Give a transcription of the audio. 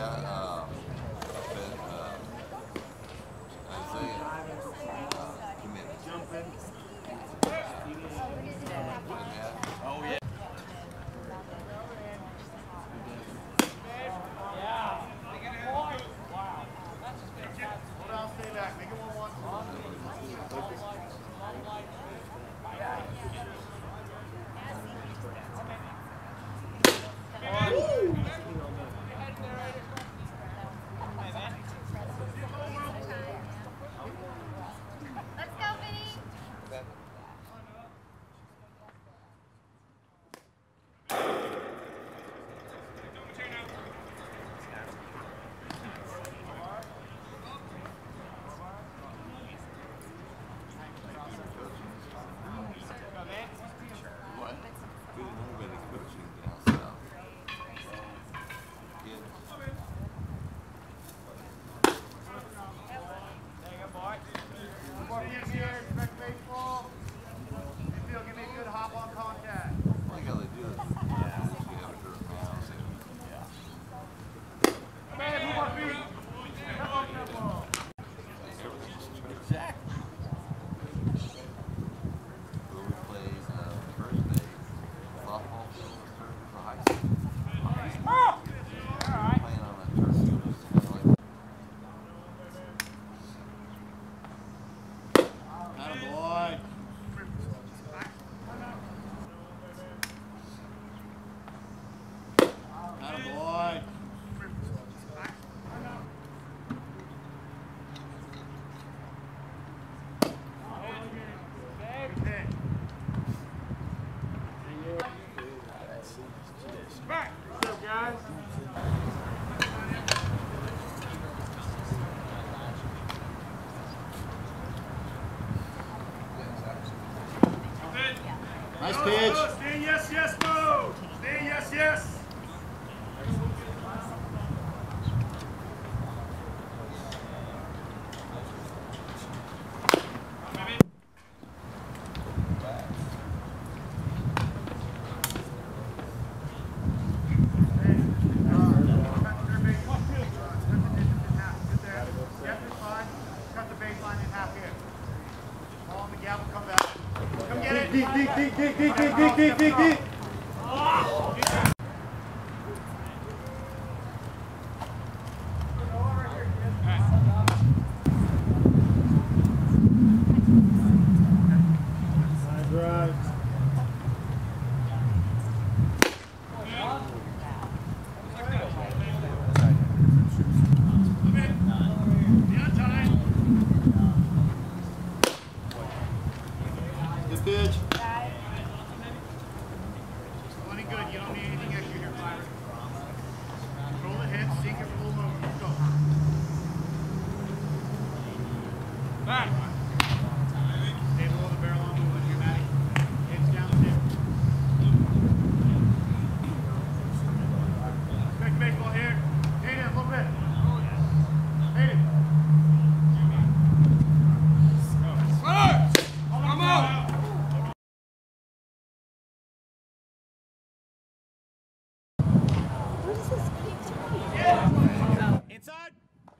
yeah. Nice pitch. Yes, yes dik dik dik dik dik dik dik dik dik. You don't need anything. Back.